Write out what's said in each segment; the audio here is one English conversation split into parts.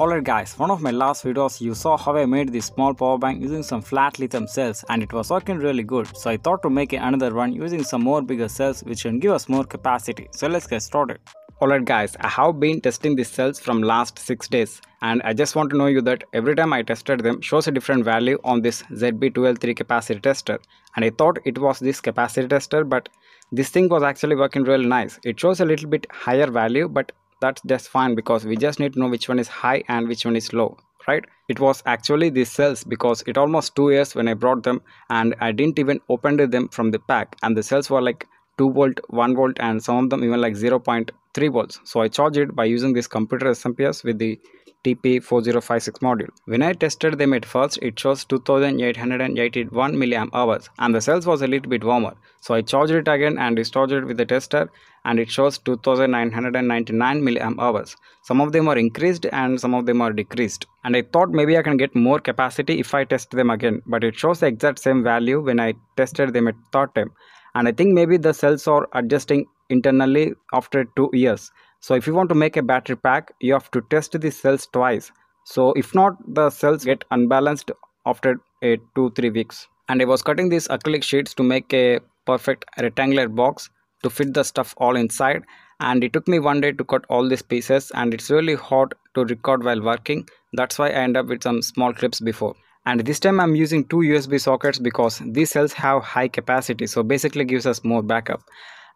Alright guys, one of my last videos you saw how I made this small power bank using some flat lithium cells and it was working really good. So I thought to make another one using some more bigger cells which can give us more capacity. So let's get started. Alright guys, I have been testing these cells from last 6 days and I just want to know you that every time I tested them shows a different value on this ZB2L3 capacitor tester and I thought it was this capacitor tester but this thing was actually working really nice. It shows a little bit higher value but that's just fine because we just need to know which one is high and which one is low right? It was actually these cells because it almost two years when i brought them and i didn't even open them from the pack and the cells were like 2 volt 1 volt and some of them even like 0.3 volts. So i charged it by using this computer smps with the TP4056 module. When I tested them at first, it shows 2881 milliamp hours and the cells was a little bit warmer. So I charged it again and discharged it with the tester and it shows 2999 milliamp hours. Some of them are increased and some of them are decreased. And I thought maybe I can get more capacity if I test them again. But it shows the exact same value when I tested them at third time. And I think maybe the cells are adjusting internally after two years so if you want to make a battery pack you have to test the cells twice. So if not the cells get unbalanced after a two three weeks. And i was cutting these acrylic sheets to make a perfect rectangular box to fit the stuff all inside. And it took me one day to cut all these pieces and it's really hard to record while working. That's why i end up with some small clips before. And this time i'm using two usb sockets because these cells have high capacity so basically gives us more backup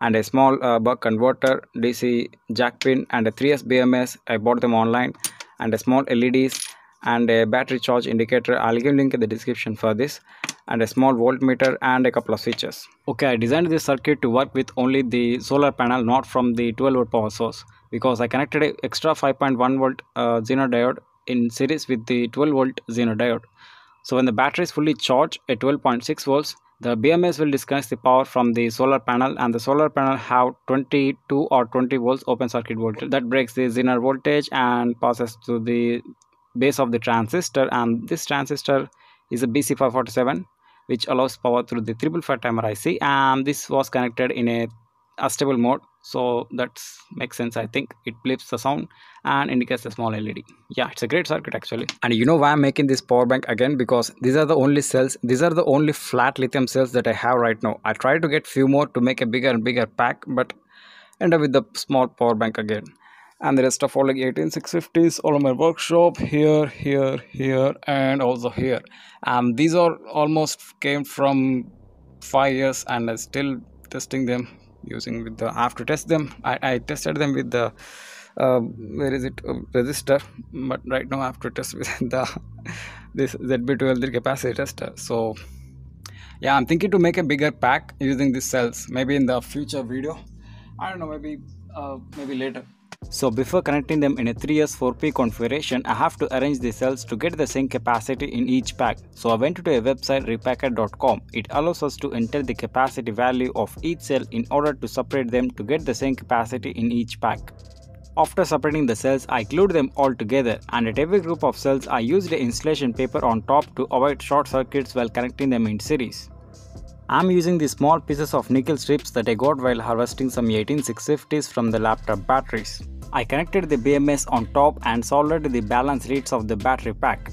and a small uh, buck converter DC jack pin and a 3S BMS I bought them online and a small LEDs and a battery charge indicator. I'll give link in the description for this. And a small voltmeter and a couple of switches. Okay I designed this circuit to work with only the solar panel not from the 12 volt power source because I connected a extra 5.1 volt uh, Zener diode in series with the 12 volt Zener diode so when the battery is fully charged at 12.6 volts the BMS will disconnect the power from the solar panel and the solar panel have 22 or 20 volts open circuit voltage. That breaks the Zener voltage and passes to the base of the transistor and this transistor is a BC547 which allows power through the 355 timer IC and this was connected in astable mode so that makes sense i think. It blips the sound and indicates the small led yeah it's a great circuit actually. And you know why i'm making this power bank again? Because these are the only cells these are the only flat lithium cells that i have right now. I tried to get few more to make a bigger and bigger pack but end up with the small power bank again. And the rest of all like 18650s all of my workshop here here here and also here. And these are almost came from five years and i'm still testing them using with the I have to test them I, I tested them with the uh, where is it uh, resistor but right now I have to test with the this ZB2L3 capacitor tester. So yeah I'm thinking to make a bigger pack using these cells maybe in the future video. I don't know maybe uh, maybe later so before connecting them in a 3S4P configuration, I have to arrange the cells to get the same capacity in each pack. So I went to a website repackr.com. It allows us to enter the capacity value of each cell in order to separate them to get the same capacity in each pack. After separating the cells, I glued them all together and at every group of cells I used the insulation paper on top to avoid short circuits while connecting them in series. I'm using the small pieces of nickel strips that I got while harvesting some 18650s from the laptop batteries. I connected the BMS on top and soldered the balance leads of the battery pack.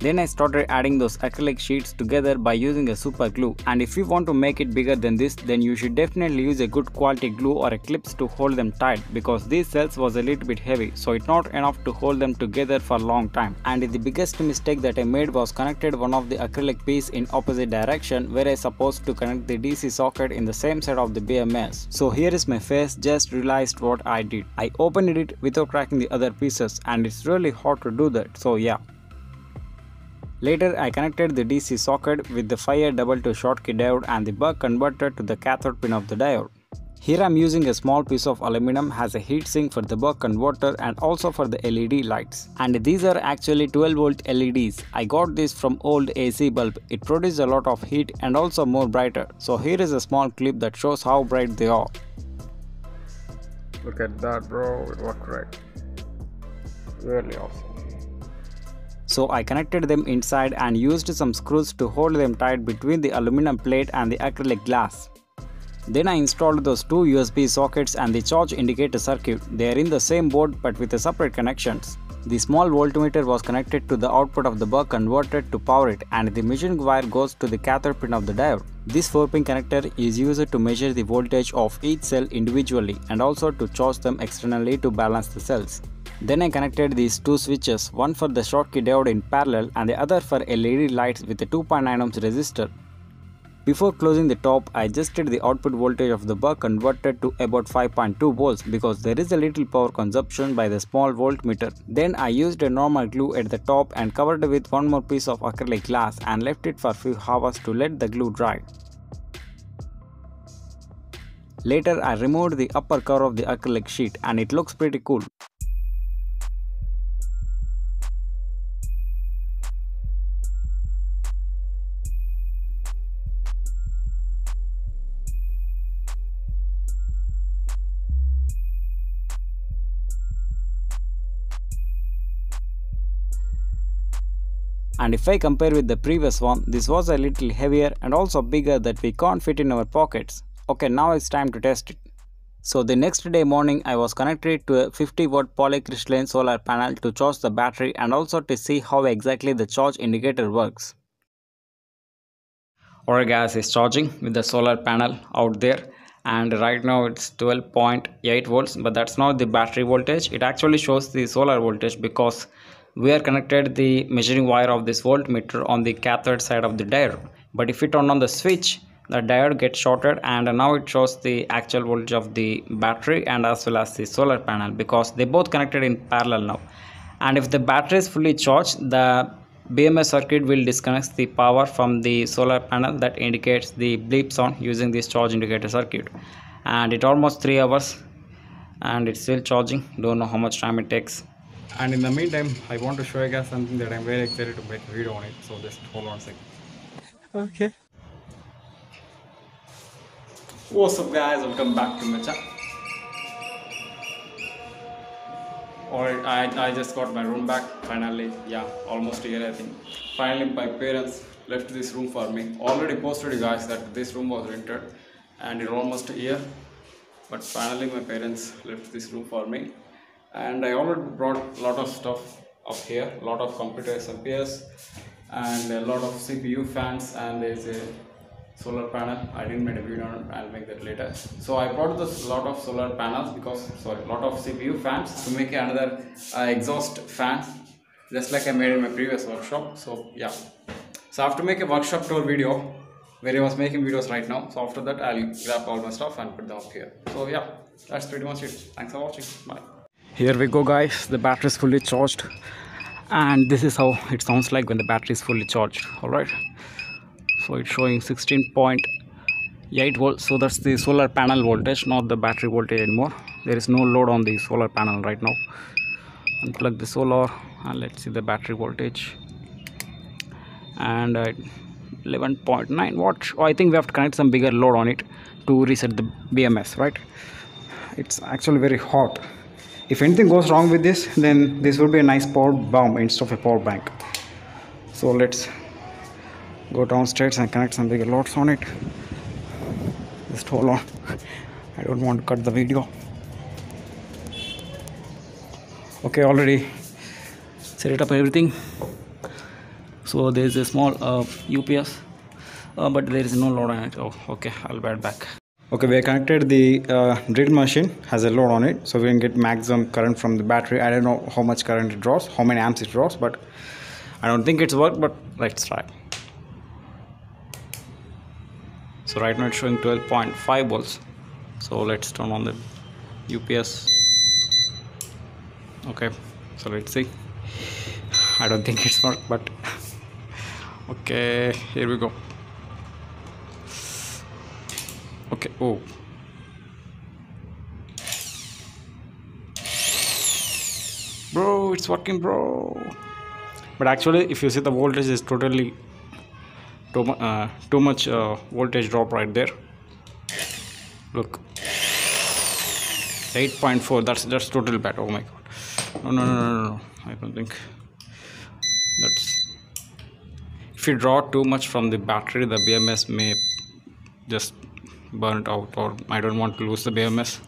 Then I started adding those acrylic sheets together by using a super glue and if you want to make it bigger than this then you should definitely use a good quality glue or a clips to hold them tight because these cells was a little bit heavy so it's not enough to hold them together for a long time and the biggest mistake that I made was connected one of the acrylic piece in opposite direction where I supposed to connect the DC socket in the same side of the BMS. So here is my face just realized what I did. I opened it without cracking the other pieces and it's really hard to do that so yeah Later, I connected the DC socket with the fire double to Schottky diode and the buck converter to the cathode pin of the diode. Here I am using a small piece of aluminum as a heatsink for the buck converter and also for the LED lights. And these are actually 12 volt LEDs. I got this from old AC bulb. It produces a lot of heat and also more brighter. So here is a small clip that shows how bright they are. Look at that bro, it worked right. Really awesome. So I connected them inside and used some screws to hold them tight between the aluminum plate and the acrylic glass. Then I installed those two USB sockets and the charge indicator circuit. They are in the same board but with separate connections. The small voltmeter was connected to the output of the buck converter to power it and the measuring wire goes to the cathode pin of the diode. This 4-pin connector is used to measure the voltage of each cell individually and also to charge them externally to balance the cells. Then I connected these two switches, one for the Schottky diode in parallel and the other for LED lights with a 2.9 ohms resistor. Before closing the top, I adjusted the output voltage of the buck converter to about 5.2 volts because there is a little power consumption by the small voltmeter. Then I used a normal glue at the top and covered it with one more piece of acrylic glass and left it for few hours to let the glue dry. Later I removed the upper cover of the acrylic sheet and it looks pretty cool. And if I compare with the previous one, this was a little heavier and also bigger that we can't fit in our pockets. Okay, now it's time to test it. So the next day morning I was connected to a 50 watt polycrystalline solar panel to charge the battery and also to see how exactly the charge indicator works. Alright guys, it's charging with the solar panel out there and right now it's 12.8 volts but that's not the battery voltage it actually shows the solar voltage because we are connected the measuring wire of this voltmeter on the cathode side of the diode. But if we turn on the switch the diode gets shorted and now it shows the actual voltage of the battery and as well as the solar panel because they both connected in parallel now. And if the battery is fully charged the BMS circuit will disconnect the power from the solar panel that indicates the bleep sound using this charge indicator circuit. And it almost 3 hours and it's still charging. Don't know how much time it takes and in the meantime i want to show you guys something that i'm very excited to make a video on it so just hold on a second Okay. what's up guys welcome back to my channel Alright, I, I just got my room back finally. Yeah, almost a year I think. Finally, my parents left this room for me. Already posted you guys that this room was rented and it almost a year. But finally, my parents left this room for me. And I already brought a lot of stuff up here, a lot of computer SMPS and a lot of CPU fans and there's a solar panel. I didn't make a video on it i'll make that later. So i brought this lot of solar panels because sorry lot of cpu fans to make another uh, exhaust fan just like i made in my previous workshop. So yeah. So i have to make a workshop tour video where i was making videos right now. So after that i'll grab all my stuff and put them up here. So yeah that's pretty much it. Thanks for watching. Bye here we go guys. The battery is fully charged. And this is how it sounds like when the battery is fully charged. All right. So it's showing 16.8 volts. So that's the solar panel voltage not the battery voltage anymore. There is no load on the solar panel right now. Unplug the solar and let's see the battery voltage. And uh, 11.9 watts. Oh, i think we have to connect some bigger load on it to reset the bms right? It's actually very hot if anything goes wrong with this then this would be a nice power bomb instead of a power bank. So let's go downstairs and connect some bigger loads on it. Just hold on. I don't want to cut the video. Okay already set it up everything. So there is a small uh, ups uh, but there is no load on it. Oh okay i'll be right back okay we connected the uh, drill machine has a load on it so we can get maximum current from the battery. I don't know how much current it draws how many amps it draws but i don't think it's worked but let's try. So right now it's showing 12.5 volts. So let's turn on the UPS okay so let's see. I don't think it's worked but okay here we go okay oh. Bro it's working bro. But actually if you see the voltage is totally too, uh, too much uh, voltage drop right there. Look. 8.4 that's that's totally bad. Oh my god. No no no no no, no. i don't think that's if you draw too much from the battery the bms may just burn it out or i don't want to lose the bms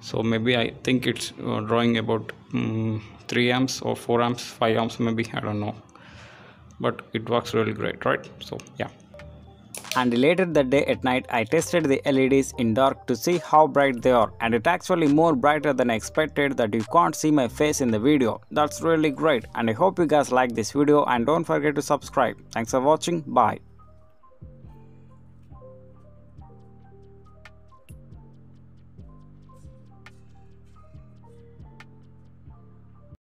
so maybe i think it's uh, drawing about mm, 3 amps or 4 amps 5 amps maybe i don't know but it works really great right so yeah and later that day at night I tested the LEDs in dark to see how bright they are and it actually more brighter than I expected that you can't see my face in the video. That's really great and I hope you guys like this video and don't forget to subscribe. Thanks for watching. Bye.